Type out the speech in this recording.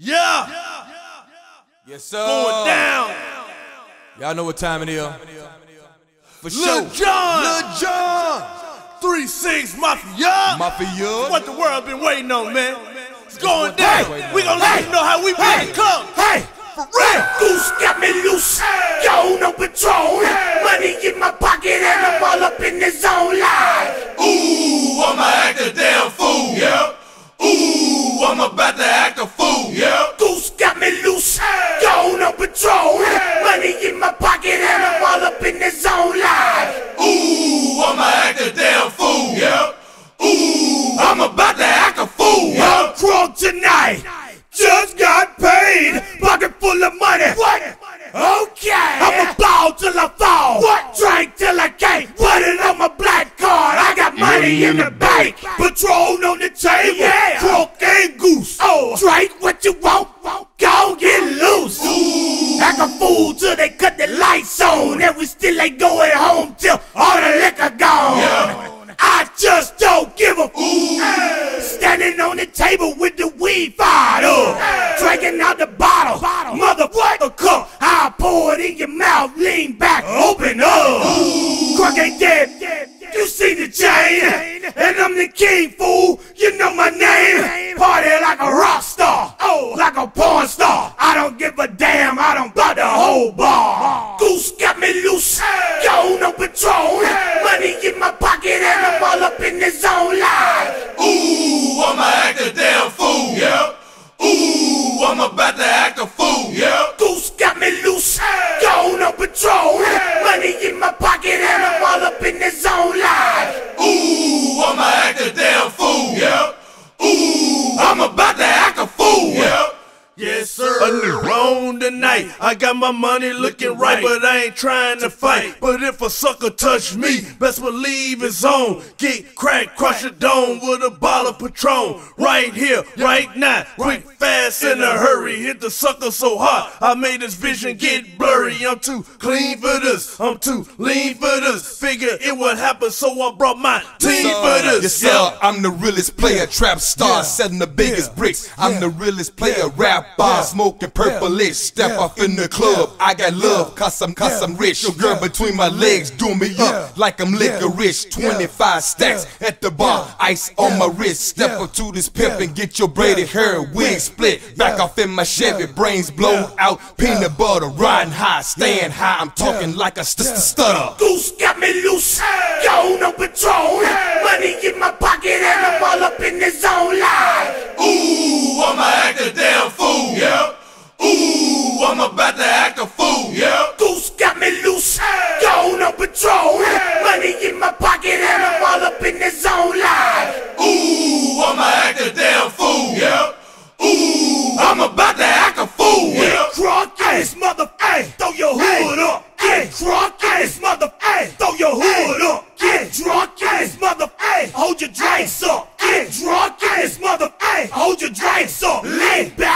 Yeah, Yes, sir. going down. Y'all know what time it is. For Lil sure. Jon. Lil Jon. Three Six Mafia. Mafia. What the world been waiting on, man? It's going down. We gonna let you know how we Hey. been the. Hey, For real. Goose got me loose. Yo, no patrol. Money in my pocket and I'm all up in the zone live. Ooh, money. Okay. I'ma ball till I fall. What? Drink till I can't. Put it on my black card. I got money in the bank. Patron on the table. Yeah. Crook and goose. Oh. Drink what you want. Go get loose. Ooh. Act a fool till they cut the lights on. And we still ain't going home till all the liquor gone. Yeah. I just don't give a. Standing on the table with the weed fired up. Drinking out the bottle. bottle. Motherfucker cup. I pour it in your mouth. Lean back. Open up. Crunk ain't dead. You see the chain. And I'm the king, fool. You know my name. Party like a rock star. Oh, like a porn star. I don't give a damn. I don't got the whole bar. Round tonight. I got my money looking right, but I ain't trying to fight. But if a sucker touch me, best believe it's on. Get cracked, crush a dome with a bottle of Patron. Right here, right now. Quick, fast, in a hurry. Hit the sucker so hard, I made his vision get blurry. I'm too clean for this. I'm too lean for this. Figure it would happen, so I brought my team for this. Yes, sir. I'm the realest player, trap star, Yeah. setting the biggest Yeah. bricks. I'm the realest player, rap bar, Yeah. smoking purplish. Step Yeah. off in the club. Yeah. I got love, cause I'm, cause Yeah. I'm rich. Your girl Yeah. between my legs, do me Yeah. up like I'm Yeah. licorice. Yeah. 25 stacks Yeah. at the bar, Yeah. ice on my wrist. Step Yeah. up to this pimp Yeah. and get your braided Yeah. hair, wig Yeah. split. Back Yeah. off in my Chevy, Yeah. brains blown Yeah. out. Peanut Yeah. butter, riding high, staying Yeah. high. I'm talking Yeah. like a st- Yeah. stutter. Goose got me loose. Yo, no patrol. Money in my pocket life's so laid.